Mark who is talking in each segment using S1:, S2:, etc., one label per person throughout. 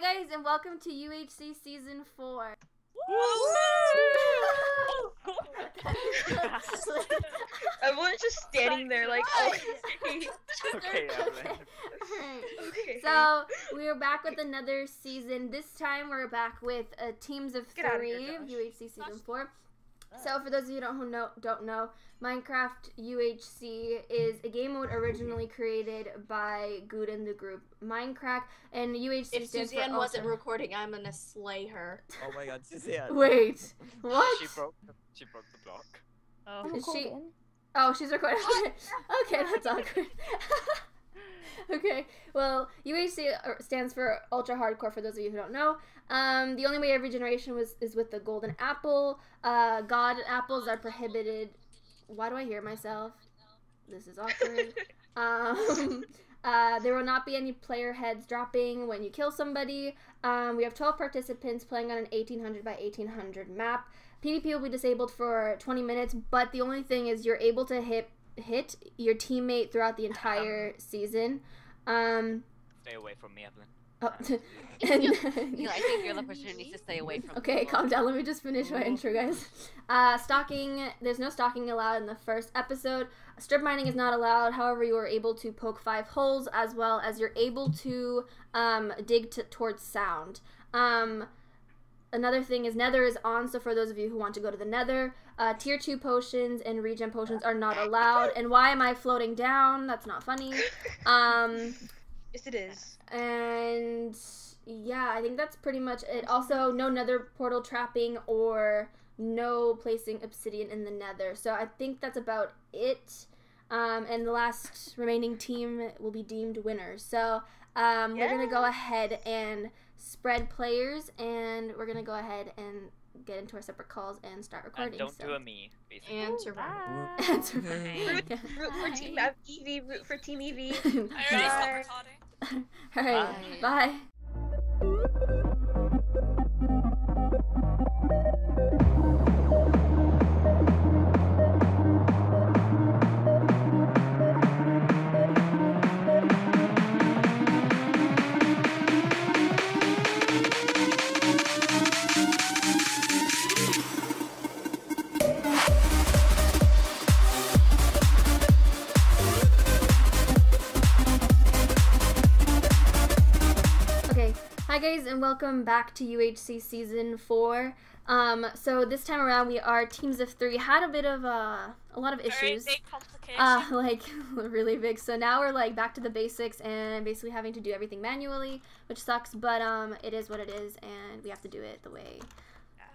S1: Hi guys, and welcome to UHC season four.
S2: Everyone's just standing there like, oh,
S3: Okay, Evelyn.
S1: Alright.
S2: okay.
S1: So we are back with another season. This time we're back with uh, teams of
S2: Get
S1: three of
S2: Josh.
S1: UHC season four. So for those of you don't who know don't know, Minecraft UHC is a game mode originally created by Guude and the group Mindcrack, and UHC
S4: If
S1: stands
S4: Suzanne
S1: for
S4: wasn't recording, I'm gonna slay her.
S3: Oh my god, Suzanne.
S1: Wait, what?
S3: She broke. She broke the block.
S5: Oh.
S1: Is she? Oh, she's recording. okay, that's awkward. okay, well, UHC stands for Ultra Hardcore. For those of you who don't know, um, the only way of regeneration was is with the Golden Apple. Uh, God apples are prohibited. Why do I hear myself? This is awkward. um, uh, there will not be any player heads dropping when you kill somebody. Um, we have 12 participants playing on an 1800 by 1800 map. PvP will be disabled for 20 minutes, but the only thing is you're able to hit hit your teammate throughout the entire season. Um,
S3: Stay away from me, Evelyn.
S1: oh,
S4: You know, I think you're the person who needs to stay away from.
S1: Okay,
S4: people.
S1: calm down. Let me just finish my intro, guys. Uh, stalking. There's no stalking allowed in the first episode. Strip mining is not allowed. However, you are able to poke five holes as well as you're able to um, dig t- towards sound. Um, another thing is Nether is on. So for those of you who want to go to the Nether, uh, tier two potions and regen potions are not allowed. And why am I floating down? That's not funny. Um,
S2: yes, it is.
S1: and yeah, I think that's pretty much it. Also, no nether portal trapping or no placing obsidian in the nether. So I think that's about it. Um, and the last remaining team will be deemed winners. So um, we're going to go ahead and spread players, and we're going to go ahead and get into our separate calls and start uh, recording.
S3: And don't
S1: so.
S3: do a me, basically.
S4: And survive.
S1: And survive.
S2: Root,
S1: Yeah.
S2: root for Team
S5: Bye.
S2: Evie, root for Team Evie.
S6: I already stopped recording.
S1: All right.
S4: Bye.
S1: Bye. And welcome back to UHC season four. Um, so this time around, we are teams of three. Had a bit of uh, a lot of
S6: Very
S1: issues,
S6: big complication.
S1: uh, like really big. So now we're like back to the basics and basically having to do everything manually, which sucks. But um, it is what it is, and we have to do it the way.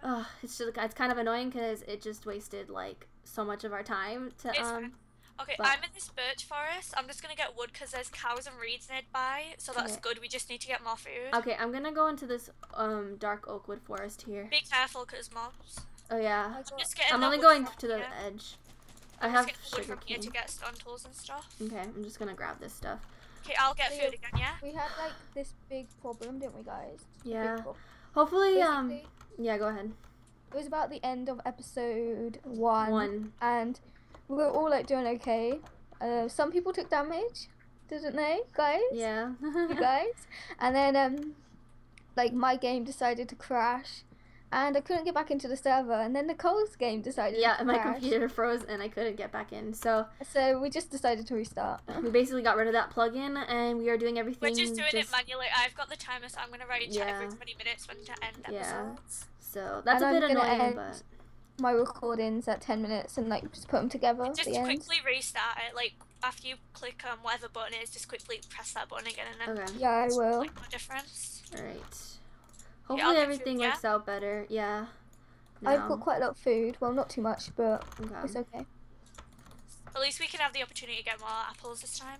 S1: Uh, it's just it's kind of annoying because it just wasted like so much of our time to
S6: It's
S1: um.
S6: Okay,
S1: but-
S6: I'm in this birch forest. I'm just gonna get wood because there's cows and reeds nearby, so that's
S1: Okay.
S6: good. We just need to get more food.
S1: Okay, I'm gonna go into this um dark oakwood forest here.
S6: Be careful, cause mobs.
S1: Oh yeah,
S6: I'm just getting
S1: I'm only going to the
S6: here.
S1: edge. I
S6: I'm
S1: have
S6: just getting wood
S1: sugar
S6: from here to
S1: cane.
S6: get stone tools and stuff.
S1: Okay, I'm just gonna grab this stuff.
S6: Okay, I'll get
S5: So
S6: food again. Yeah.
S5: We had like this big problem, didn't we, guys?
S1: Yeah.
S5: problem.
S1: Hopefully, um, yeah, go ahead.
S5: it was about the end of episode one,
S1: One.
S5: and we were all like doing okay. Uh, some people took damage, didn't they, guys?
S1: Yeah.
S5: You guys. And then um, like my game decided to crash, and I couldn't get back into the server. And then Nicole's game decided.
S1: yeah,
S5: to
S1: my computer froze and I couldn't get back in. So
S5: So we just decided to restart.
S1: we basically got rid of that plugin and we are doing everything.
S6: We're just doing it manually. I've got the timer, so I'm gonna write in chat every
S1: Yeah.
S6: 20 minutes when to end
S1: Yeah. So that's
S5: And
S1: a bit
S5: I'm
S1: annoying,
S5: end
S1: but
S5: My recordings at ten minutes and like just put them together.
S6: Just
S5: the end.
S6: quickly restart it. Like after you click um whatever button it is, just quickly press that button again, and then
S1: okay.
S5: Yeah, I will.
S6: like no difference.
S1: All right. Hopefully
S6: get
S1: everything
S6: food, yeah?
S1: works out better. Yeah.
S5: I've got quite a lot of food. Well, not too much, but
S1: Okay.
S5: it's okay.
S6: At least we can have the opportunity to get more apples this time.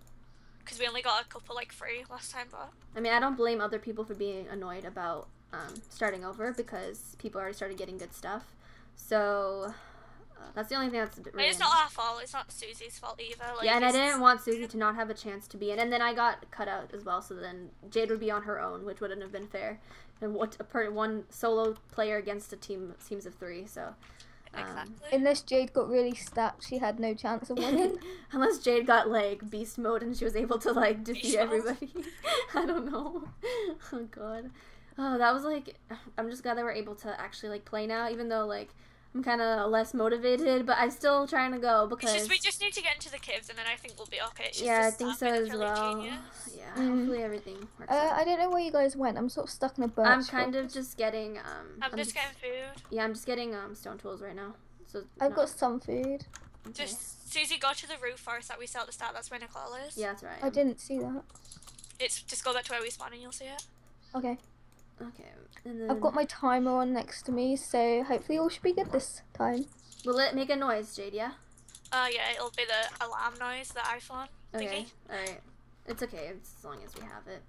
S6: Because we only got a couple, like, free last time, but...
S1: I mean, I don't blame other people for being annoyed about um, starting over because people already started getting good stuff. So uh, that's the only thing that's
S6: I mean,
S1: really
S6: it's not our fault, it's not Susie's fault either. Like,
S1: yeah, and I didn't want Susie to not have a chance to be in, and then I got cut out as well. So then Jade would be on her own, which wouldn't have been fair. And what a per, one solo player against a team teams of three. So Um,
S6: Exactly.
S5: Unless Jade got really stacked, she had no chance of winning.
S1: Unless Jade got like beast mode and she was able to like defeat everybody. I don't know. Oh god. Oh, that was like I'm just glad that we're able to actually like play now, even though like I'm kind of less motivated, but I'm still trying to go because
S6: just we just need to get into the caves and then I think we'll be okay. It's just
S1: yeah, I think so as
S6: really
S1: well.
S6: genius.
S1: Yeah,
S5: Mm.
S1: hopefully everything works.
S5: uh,
S1: out.
S5: I don't know where you guys went. I'm sort of stuck in a birch.
S1: I'm kind of just getting um.
S6: I'm, just getting food.
S1: Yeah, I'm just getting um stone tools right now. So
S5: I've
S1: no-
S5: got some food.
S1: okay.
S6: Just Susie, go to the roof first that we saw at the start. That's where Nicole is.
S1: yeah, that's right.
S5: I didn't see that.
S6: It's just go back to where we spawned and you'll see it.
S5: Okay.
S1: Okay, and then
S5: I've got my timer on next to me, so hopefully all should be good this time.
S1: Will it make a noise, Jade? Yeah.
S6: Uh, yeah, it'll be the alarm noise, the iPhone thingy.
S1: Okay. All right. It's okay as long as we have it.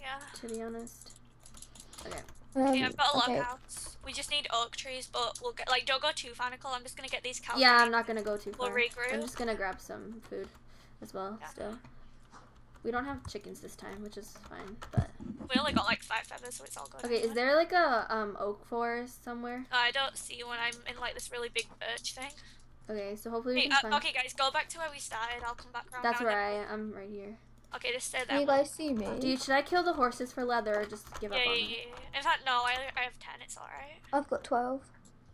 S6: Yeah.
S1: To be honest. Okay.
S5: Um,
S6: yeah, I've got a
S5: okay.
S6: loghouse. We just need oak trees, but we'll get like don't go too far, Nicole. I'm just gonna get these cows.
S1: Yeah, I'm not gonna go too far.
S6: We'll
S1: far.
S6: regroup.
S1: I'm just gonna grab some food as well.
S6: Yeah.
S1: Still. We don't have chickens this time, which is fine. But
S6: We only got like five feathers, so it's all good.
S1: okay, is there like a um oak forest somewhere?
S6: I don't see when I'm in like this really big birch thing.
S1: Okay, so hopefully we
S6: Hey,
S1: can
S6: uh,
S1: find.
S6: okay, guys, go back to where we started. I'll come back around.
S1: That's
S6: now
S1: where I am. I'm right here.
S6: Okay, just stay
S5: Can
S6: there.
S5: you guys see me?
S1: Dude, should I kill the horses for leather or just give
S6: yeah,
S1: up
S6: yeah,
S1: on
S6: yeah,
S1: them?
S6: yeah. In fact, no, I, I have ten. It's alright.
S5: I've got 12.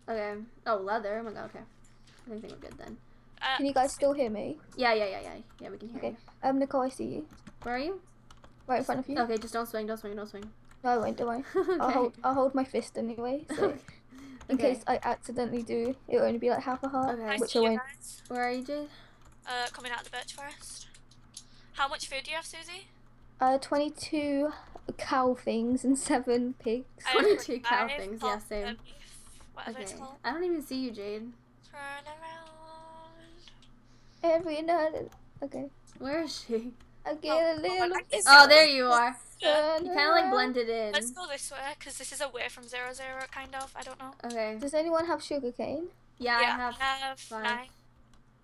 S1: Okay. Oh, leather. Oh my god. Okay. I think we're good then.
S6: Uh,
S5: Can you guys still hear me?
S1: Yeah, yeah, yeah, yeah. Yeah, we can hear
S5: Okay.
S1: you.
S5: Um, Nicole, I see you.
S1: Where are you?
S5: Right in front of you.
S1: Okay, just don't swing. Don't swing. Don't swing.
S5: No, I won't, don't worry.
S1: okay.
S5: I'll hold, I'll hold my fist anyway, so in case I accidentally do, it'll only be like half a heart,
S1: Okay.
S6: I
S5: which
S6: see
S5: I
S6: you
S5: won't.
S6: guys.
S1: Where are you, Jade?
S6: Uh, coming out of the birch forest. How much food do you have, Susie?
S5: Uh, 22 cow things and 7 pigs.
S1: 22 cow things, yeah, same.
S6: beef,
S1: Okay. I don't even see you, Jade.
S6: Turn around.
S5: Every night. Okay.
S1: Where is she?
S5: Oh, oh, I get
S6: Oh,
S5: a little
S6: I.
S1: Oh, there you are.
S6: Yeah.
S1: You kind of like blended in.
S6: Let's go this way, because this is away from zero zero, kind of. I don't know.
S1: Okay.
S5: Does anyone have sugar cane?
S1: Yeah,
S6: yeah,
S1: I have.
S6: I have
S1: five.
S6: nine.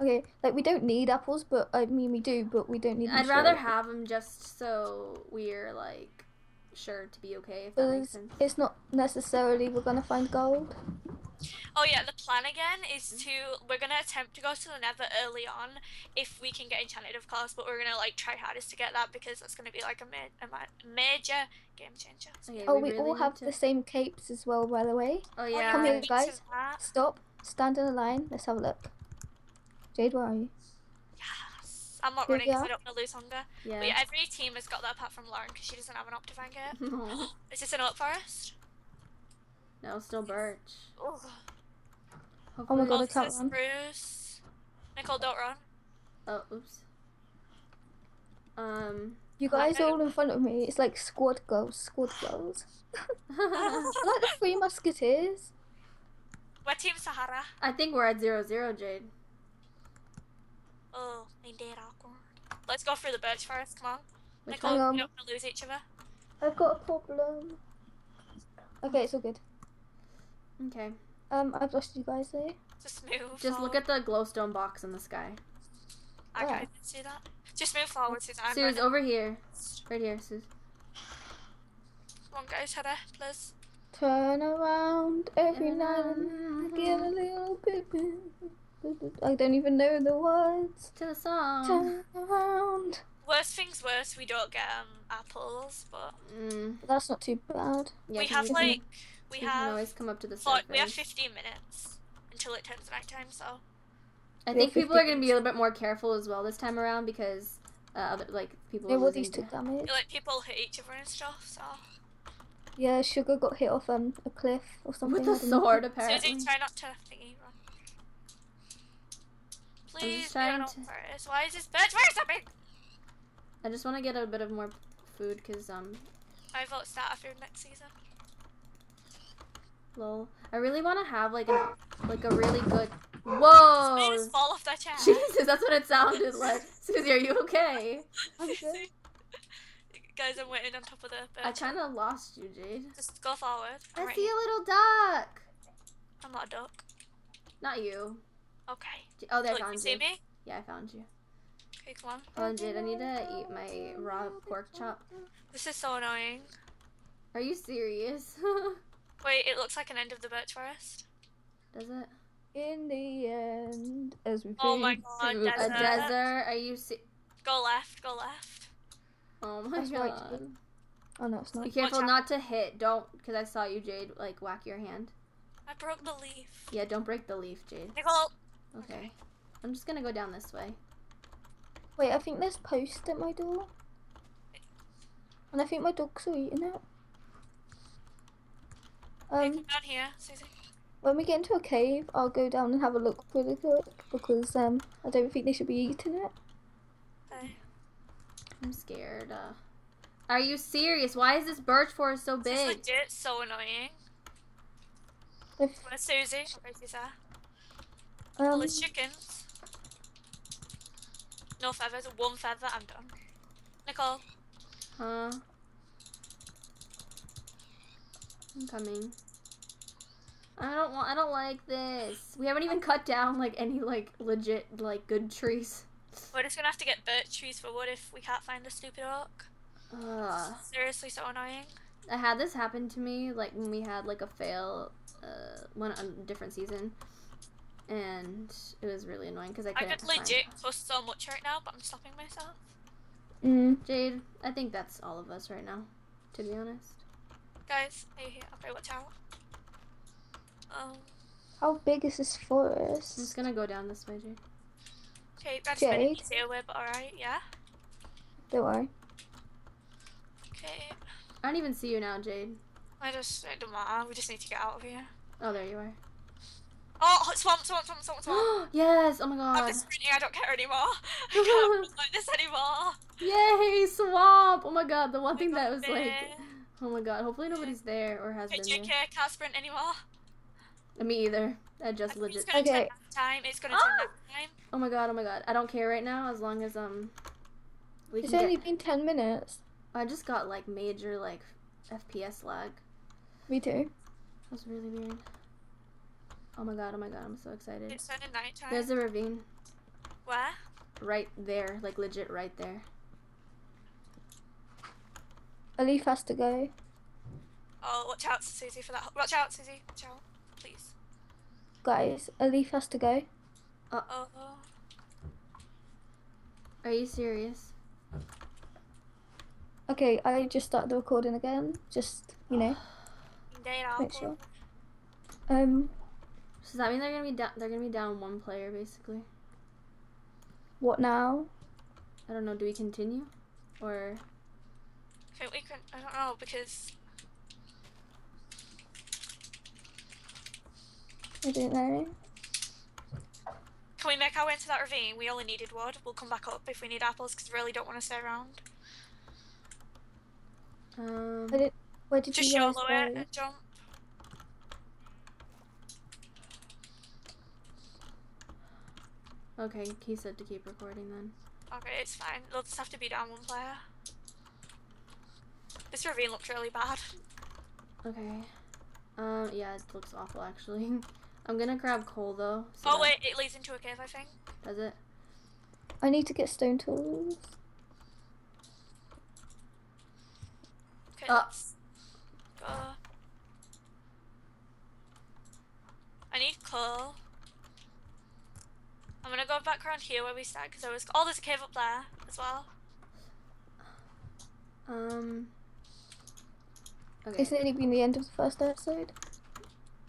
S5: Okay, like we don't need apples, but I mean we do, but we don't need. them
S1: I'd rather
S5: straight.
S1: have them just so we're like sure to be okay. If that makes sense.
S5: it's not necessarily we're gonna find gold.
S6: Oh yeah, the plan again is mm-hmm. to we're gonna attempt to go to the Nether early on if we can get enchanted, of course. But we're gonna like try hardest to get that because that's gonna be like a, ma- a ma- major game changer. So,
S1: Okay,
S5: Oh, oh we,
S1: really
S5: all have
S1: to-
S5: the same capes as well, by the way.
S1: Oh
S6: Oh,
S1: yeah.
S5: Come here, guys. Stop. Stand in a line. Let's have a look. Jade, where are you?
S6: Yes. I'm not
S5: Here
S6: running because I
S5: are.
S6: don't want to lose hunger.
S1: Yeah.
S6: But yeah, every team has got that apart from Lauren because she doesn't have an Optifine kit. Is this an oak forest?
S1: No, still birch.
S6: Oh,
S5: Oh my God, I
S6: oh
S5: can't
S6: this is
S5: run.
S6: spruce. Nicole, don't run.
S1: Oh, oops. Um.
S5: You guys are all in front of me. It's like squad goals, squad goals. I like the Three Musketeers.
S6: We're Team Sahara.
S1: I think we're at zero zero, Jade.
S6: Oh, I did awkward. Let's go through the birch forest. Come on.
S1: Which
S6: Nicole,
S5: Hang
S6: we
S5: on.
S6: don't want to lose each other.
S5: I've got a problem. Okay, it's all good.
S1: Okay.
S5: Um, I've lost you guys though.
S6: Just move.
S1: Just look at the glowstone box in the sky.
S6: I
S5: Oh.
S6: can't see that. Just move forward, Suzanne.
S1: Suze, over here. Right here, Suze.
S6: Come on, guys, header, please.
S5: Turn around every night and get a little bit. I don't even know the words.
S1: To the song.
S5: Turn around.
S6: Worst things worst, we don't get um apples, but
S1: Mm.
S5: That's not too bad.
S1: Yeah,
S6: we have
S1: you-
S6: like we
S1: you can
S6: have
S1: always come up to the
S6: four,
S1: surface.
S6: we have 15 minutes until it turns nighttime. So
S1: I
S5: We
S1: think people are gonna be a little bit more careful as well this time around because uh, other like people. are
S5: Nobody's
S1: losing
S5: took
S1: da-
S5: damage.
S6: like people hit each other and stuff. So
S5: Yeah, Sugar got hit off um a cliff or something.
S1: with
S5: I
S1: a
S5: don't know.
S1: sword
S6: Susie,
S1: apparently.
S6: try not to thingy run. Please,
S1: trying
S6: run
S1: to-
S6: over. Why is this birch fire stopping?
S1: I just want to get a bit of more food because um,
S6: I vote starter food next season.
S1: Lol. I really want to have like a like a really good. Whoa!
S6: just fall off their chair.
S1: Jesus, that's what it sounded like. Susie, are you okay?
S5: I'm good.
S6: Guys, I'm waiting on top of the birch.
S1: I kind of lost you, Jade.
S6: Just go forward. I'm
S1: I
S6: right
S1: see
S6: here.
S1: a little duck.
S6: I'm not a duck.
S1: Not you.
S6: Okay.
S1: Oh, there, I
S6: Look,
S1: found
S6: you
S1: you.
S6: see me?
S1: Yeah, I found you.
S6: Okay, come on.
S1: Hold on, Jade. I need to eat my raw pork chop.
S6: This is so annoying.
S1: Are you serious?
S6: Wait, it looks like an end of the birch forest.
S1: Does it?
S5: In the end, as we
S6: Oh my God,
S5: through
S1: A desert. Are you? Se-
S6: Go left, go left.
S1: oh my
S5: That's right,
S1: god!
S5: Oh no, it's not.
S1: Be careful not to hit. Don't, because I saw you, Jade. Like whack your hand.
S6: I broke the leaf.
S1: Yeah, don't break the leaf, Jade.
S6: Nicole,
S1: Okay. I'm just gonna go down this way.
S5: Wait, I think there's post at my door. And I think my dogs are eating it.
S6: Hey,
S5: Um,
S6: come down here, Susie.
S5: when we get into a cave, I'll go down and have a look really quick because um, I don't think they should be eating it.
S6: Hey.
S1: I'm scared. Uh, are you serious? Why is this birch forest so big?
S6: This is
S1: big?
S6: legit so annoying.
S5: If
S6: Where's Susie? Right, she's there. Well,
S5: um,
S6: there's chickens. No feathers, one feather, I'm done. Nicole,
S1: Huh? I'm coming. I don't want. I don't like this. We haven't even cut down like any like legit like good trees.
S6: we're just gonna have to get birch trees for wood if we can't find the stupid oak.
S1: Ugh.
S6: Seriously, so annoying.
S1: I had this happen to me like when we had like a fail, uh, one on a different season, and it was really annoying because I
S6: I
S1: couldn't.
S6: I
S1: could
S6: legit cuss so much right now, but I'm stopping myself.
S5: mm,
S1: Jade, I think that's all of us right now. To be honest.
S6: Guys, are you here? Okay, watch out. Um,
S5: how big is this
S1: I'm
S5: forest?
S1: just gonna go down this way, Jade.
S6: okay, that's very
S5: Jade?
S6: easy away, but alright, yeah?
S5: Don't worry.
S6: Okay.
S1: I don't even see you now, Jade.
S6: I just, it don't matter, we just need to get out of here.
S1: Oh, there you are.
S6: Oh, swamp, swamp, swamp, swamp, swamp.
S1: yes! Oh my
S6: I'm
S1: god.
S6: just sprinting, I don't care anymore. I can't run like this anymore.
S1: Yay, swamp! Oh my god, the one thing that was like.
S6: There.
S1: Oh my god, hopefully nobody's there or has
S6: Hey,
S1: been
S6: JK,
S1: there.
S6: can't sprint anymore.
S1: Uh, Me either. I
S6: I
S1: just
S6: think it's
S1: legit.
S6: gonna
S5: Okay.
S6: turn time. It's gonna turn
S1: Ah!
S6: nap time.
S1: Oh my god, oh my god. I don't care right now as long as, um. We
S5: It's
S1: can
S5: only
S1: get.
S5: been 10 minutes.
S1: I just got like major, like, FPS lag.
S5: Me too.
S1: That was really weird. Oh my god, oh my god, I'm so excited.
S6: It's turning night time.
S1: There's a ravine.
S6: Where?
S1: Right there. Like, legit right there.
S5: A leaf has to go.
S6: Oh, watch out, Susie, for that. Watch out, Susie. Watch out, please.
S5: Guys, a leaf has to go.
S6: Uh oh,
S1: Are you serious?
S5: Okay, I just start the recording again. Just, you know, make sure. Um,
S1: So does that mean they're gonna be down? They're gonna be down one player basically.
S5: what now?
S1: I don't know. Do we continue, or
S6: I think we can. I don't know because
S5: I don't know.
S6: can we make our way into that ravine? We only needed wood. We'll come back up if we need apples because we really don't want to stay around.
S1: um?
S5: I did, where did
S6: Just
S5: you guys
S6: YOLO it and jump.
S1: Okay, he said to keep recording then.
S6: Okay, it's fine. They'll just have to be down one player. This ravine looks really bad.
S1: Okay. Um, yeah, it looks awful actually. I'm gonna grab coal though. so
S6: Oh wait, it leads into a cave, I think.
S1: Does it?
S5: I need to get stone tools.
S6: Okay,
S1: Uh.
S6: go. I need coal. I'm gonna go back around here where we started because there was. Oh, there's a cave up there as well.
S1: Um. Okay.
S5: It's nearly been the end of the first episode.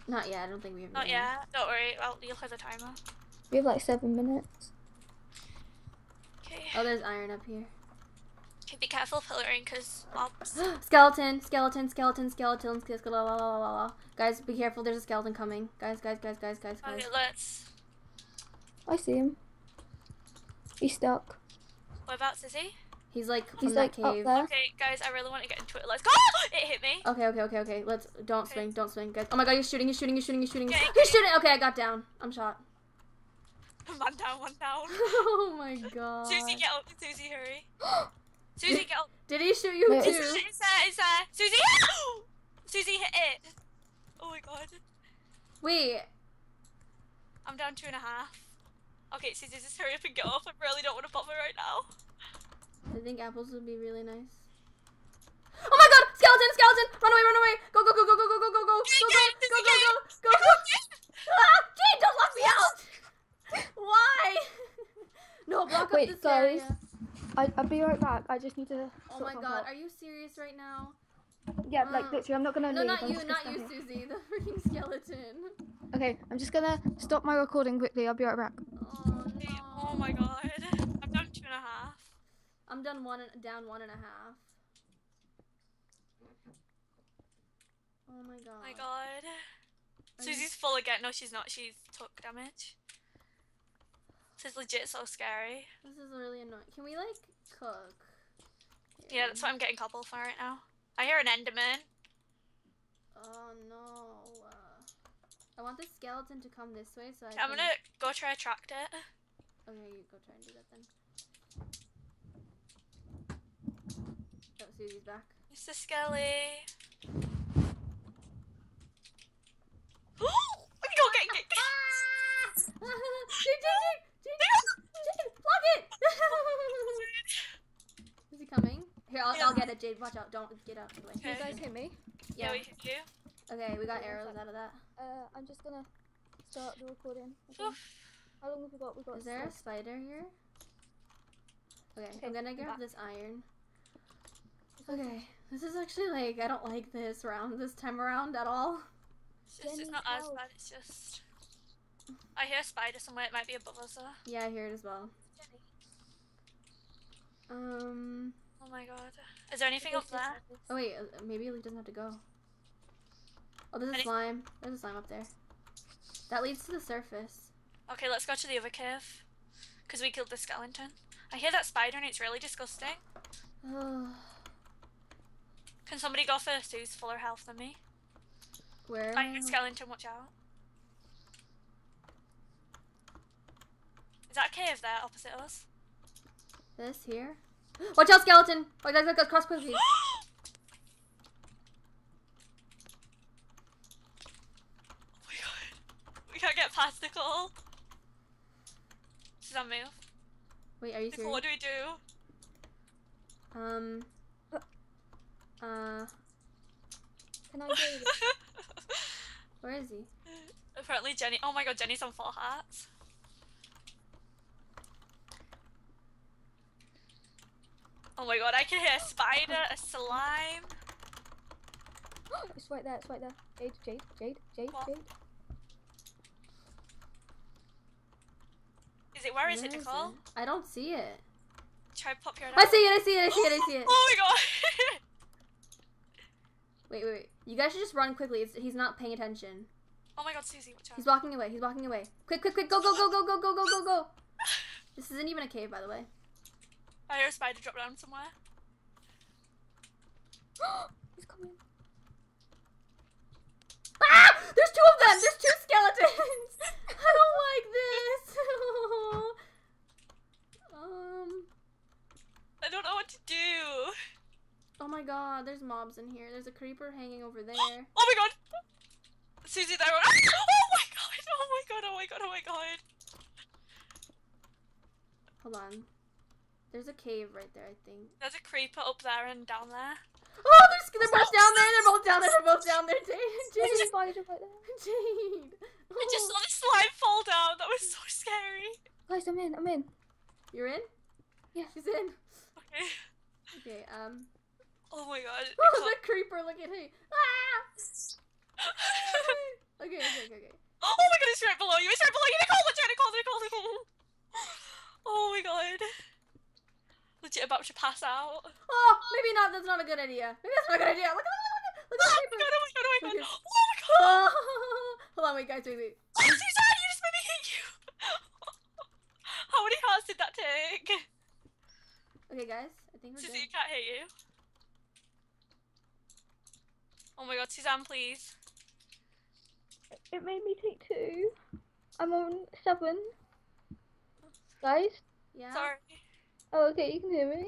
S1: Not yet. I don't think we have.
S6: Not
S1: any.
S6: yet. Don't worry. Well, you'll have the timer.
S5: We have like seven minutes.
S6: Okay.
S1: Oh, there's iron up here.
S6: Okay, be careful pillaring because mobs.
S1: skeleton, skeleton, skeleton, skeleton, skeleton. La, la, la, la, la. Guys, be careful. There's a skeleton coming. Guys, guys, guys, guys, guys, guys.
S6: Okay, let's.
S5: I see him. He's stuck.
S6: Whereabouts is he?
S1: He's like from
S5: He's
S1: that
S5: like up
S1: cave.
S5: there.
S6: Okay, guys, I really want to get into it. Let's go! It hit me.
S1: Okay, okay, okay, okay. Let's don't
S6: Okay.
S1: swing, don't swing, guys. Oh my god, he's shooting, he's shooting, he's shooting, he's shooting.
S6: Okay,
S1: He's
S6: okay.
S1: shooting. Okay, I got down. I'm shot.
S6: One down, one down.
S1: oh my god.
S6: Susie, get up. Susie, hurry. Susie, get up.
S1: Did he shoot you
S5: No,
S6: It's,
S1: too?
S5: it's-
S6: it's there, it's there. Susie! Susie hit it. Oh my god.
S1: Wait.
S6: I'm down two and a half. Okay, Susie, just hurry up and get off. I really don't want to bother right now.
S1: I think apples would be really nice. Oh my god! Skeleton! Skeleton! Run away! Run away! Go! Go! Go! Go! Go! Go! Go! Go! Go! Go! Go! Go! Go! Go! Go! go, go, go, go, Go! Go!
S5: Go!
S1: Go! Go! Go! Go! Go! Go! Go! Go!
S5: I, I'll be right back. go,
S1: go,
S5: go,
S1: go,
S5: go,
S1: go,
S5: go,
S1: go, go, go, go, go,
S5: yeah, like
S1: uh,
S5: literally, I'm not gonna.
S1: No,
S5: leave.
S1: not
S5: I'm
S1: you, not you,
S5: here.
S1: Susie, the freaking skeleton.
S5: Okay, I'm just gonna stop my recording quickly. I'll be right back.
S1: Oh, no.
S6: oh my god.
S1: I'm done one and down one and a half. Oh my god.
S6: Oh my god.
S1: Are you-
S6: Susie's full again. No, she's not. She's took damage. This is legit so scary.
S1: This is really annoying. Can we like cook?
S6: Yeah, that's what I'm getting cobble for right now. I hear an enderman.
S1: Oh no. Uh, I want this skeleton to come this way so I
S6: I'm
S1: can...
S6: gonna go try attract it.
S1: Okay, you go try and do that then. Oh, Susie's back.
S6: Mr. Skelly. Oh, go get get. get.
S1: Jade, Jade, Jade, Jade, Jade, it! Is he coming? Here, I'll, I'll get it, Jade. Watch out. Don't get out of the way.
S5: Can you guys hear me?
S6: Yeah, we can do.
S1: Okay, we got arrows out of that.
S5: Uh, I'm just gonna start the recording. Okay. How long have we got? We got.
S1: Is there a
S5: like-
S1: spider here? Okay,
S5: Okay,
S1: I'm gonna grab this iron. Okay, this is actually like I don't like this round this time around at all.
S6: It's, just, it's
S5: Jenny's
S6: not as
S5: house.
S6: bad. It's just. I hear a spider somewhere. It might be above us though.
S1: Yeah, I hear it as well. Um.
S6: Oh my god. Is there anything up there?
S1: Oh wait, uh, maybe it doesn't have to go. Oh, there's a
S6: Any-
S1: slime. There's a slime up there. That leads to the surface.
S6: Okay, let's go to the other cave. Because we killed the skeleton. I hear that spider and it's really disgusting. Can somebody go first who's fuller health than me?
S1: Where?
S6: I hear skeleton, watch out. Is that a cave there opposite us?
S1: This here. Watch out, skeleton! Oh, that's like cross quickly.
S6: Oh my god. We can't get past Nicole. Does that move?
S1: Wait, are you
S6: Nicole, what do we do?
S1: Um. Uh,
S5: Can I do
S1: where is he?
S6: Apparently Jenny. Oh my god, Jenny's on full hearts. Oh my god, I can hear a spider, a slime.
S5: it's right there. It's right there. Jade, Jade, Jade, Jade,
S6: What?
S5: Jade.
S6: Is it? Where is it,
S1: Where
S6: Nicole?
S1: I don't see it.
S6: Try pop your
S1: I see it! I see it! I see it! I see it!
S6: Oh my god.
S1: Wait, wait, wait. You guys should just run quickly. It's, he's not paying attention.
S6: oh my god, Susie, watch out.
S1: He's walking away. He's walking away. Quick, quick, quick! Go, go, go, go, go, go, go, go, go! This isn't even a cave, by the way.
S6: I hear a spider drop down somewhere.
S5: He's coming.
S1: Ah! There's two of them. There's two skeletons. I don't like this. um.
S6: I don't know what to do.
S1: Oh my god. There's mobs in here. There's a creeper hanging over there.
S6: Oh my god. Susie, there. Oh my god. Oh my god. Oh my god. Oh my god.
S1: Hold on. There's a cave right there. I think.
S6: There's a creeper up there and down there.
S1: Oh, they're, they're both down there. They're both down there. They're both down there. Jade.
S5: There's a
S1: Jade.
S5: spider right.
S1: Jade.
S6: I just
S1: Oh.
S6: saw the slime fall down. That was so scary.
S5: Guys, I'm in. I'm in.
S1: You're in.
S5: Yeah.
S1: She's in.
S6: Okay.
S1: Okay. Um.
S6: Oh my god.
S1: Oh, the creeper! Look at him. Ah! Okay. Okay. Okay. Okay.
S6: oh my god, it's right below you. It's right below you. Nicole, watch out. Nicole, Nicole, Nicole. Oh my god. Legit about to pass out.
S1: Oh, maybe not. That's not a good idea. Maybe that's not a good idea. Look at look at look at look
S6: Oh my god, oh my god, oh my god.
S1: Okay.
S6: Oh my god.
S1: Oh, hold on, wait, guys, wait, wait.
S6: Oh, Suzanne, you just made me hit you. How many hearts did that take?
S1: Okay, guys, I think we're
S6: Susie, you
S1: good.
S6: can't hit you. Oh my god, Suzanne, please.
S5: It made me take two. I'm on seven. Guys?
S1: Yeah.
S6: Sorry.
S5: Oh, okay, you can hear me.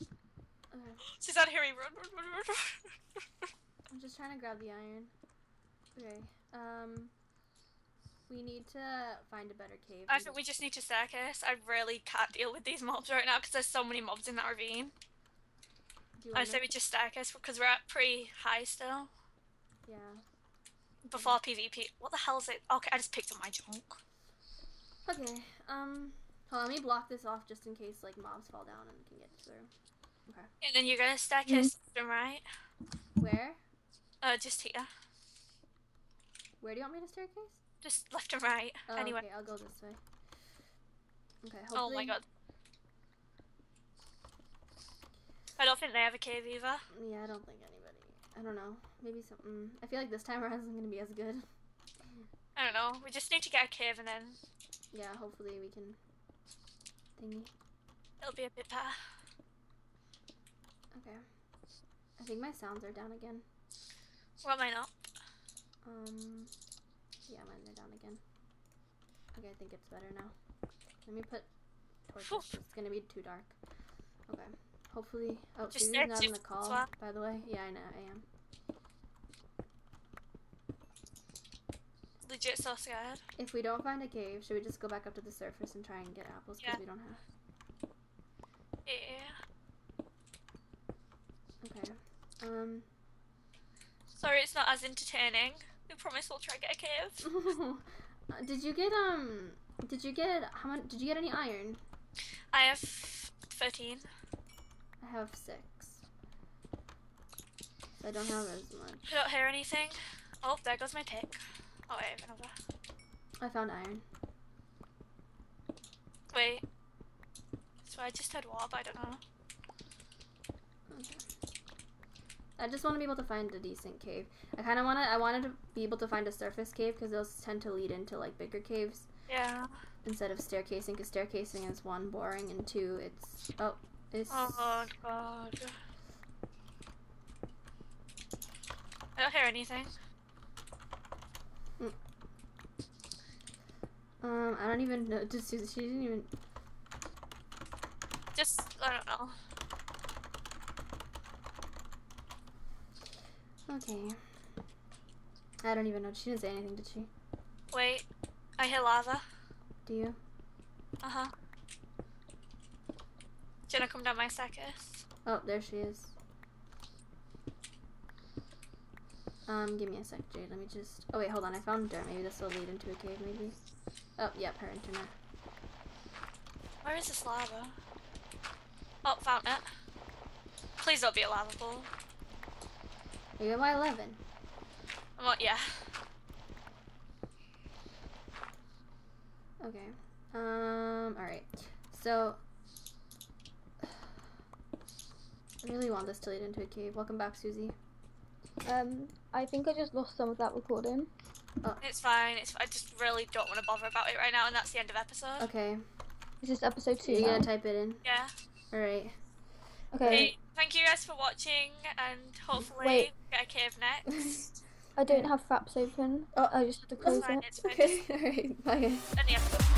S1: Okay.
S6: Suzanne, hurry, run, run, run, run, run.
S1: I'm just trying to grab the iron. Okay. Um. We need to find a better cave.
S6: I think we just need to staircase. I really can't deal with these mobs right now because there's so many mobs in that ravine.
S1: Do you
S6: I
S1: wanna-
S6: say we just staircase because we're at pretty high still.
S1: Yeah.
S6: Before PvP. What the hell is it? Okay, I just picked up my junk.
S1: Okay. Um. Hold on, let me block this off just in case like mobs fall down and can get through. Okay.
S6: And then you're gonna staircase left and right.
S1: Where?
S6: Uh, just here.
S1: Where do you want me to staircase?
S6: Just left and right.
S1: Oh,
S6: anyway.
S1: okay, I'll go this way. Okay, hopefully.
S6: Oh my god. I don't think they have a cave either.
S1: Yeah, I don't think anybody. I don't know. Maybe something. I feel like this time around isn't gonna be as good.
S6: I don't know. We just need to get a cave and then
S1: Yeah, hopefully we can. Thingy.
S6: it'll be a bit better.
S1: Okay. I think my sounds are down again.
S6: Well, might not.
S1: Um. Yeah, mine are down again. Okay, I think it's better now. Let me put torches. It's gonna be too dark. Okay. Hopefully. Oh,
S6: Just
S1: Susie's
S6: there
S1: not in the call,
S6: well.
S1: by the way. Yeah, I know. I am.
S6: Legit so scared.
S1: If we don't find a cave, should we just go back up to the surface and try and get apples? Because
S6: Yeah.
S1: we don't have.
S6: Yeah.
S1: Okay. Um.
S6: Sorry, it's not as entertaining. We promise we'll try to get a cave.
S1: Uh, did you get um? Did you get how much? Did you get any iron?
S6: I have 13.
S1: I have six. So I don't have as much.
S6: I don't hear anything. Oh, there goes my tick. Oh, wait, I have another.
S1: I found iron.
S6: Wait. So I just heard water, but I don't know.
S1: Okay. I just want to be able to find a decent cave. I kind of want to. I wanted to be able to find a surface cave because those tend to lead into like bigger caves
S6: Yeah.
S1: instead of staircasing. Because staircasing is one boring and two it's oh it's
S6: Oh god. I don't hear anything.
S1: um I don't even know. Just she she didn't even.
S6: Just, I don't know.
S1: Okay. I don't even know. She didn't say anything, did she?
S6: Wait. I hear lava.
S1: Do you?
S6: Uh huh. Wanna come down my staircase?
S1: Oh, there she is. Um, give me a sec, Jade. Let me just. Oh wait, hold on. I found dirt. Maybe this will lead into a cave. Maybe. Oh, yep, her internet.
S6: Where is this lava? Oh, found it. Please don't be a lava pool.
S1: Are you at Y11?
S6: I'm not, yeah.
S1: Okay. Um. All right. So. I really want this to lead into a cave. Welcome back, Susie.
S5: Um, I think I just lost some of that recording.
S6: It's fine. It's. I just really don't want to bother about it right now, and that's the end of episode.
S1: Okay.
S5: Is this episode two
S1: You're
S5: now?
S1: gonna type it in.
S6: Yeah.
S1: All right.
S5: Okay.
S6: Okay. Thank you guys for watching, and hopefully
S5: Wait.
S6: get a cave next.
S5: I don't have Fraps open.
S1: Oh.
S5: I just had to close
S6: It's fine.
S5: it.
S6: It's fine.
S1: Okay. All right. Bye. guys.
S6: End the episode.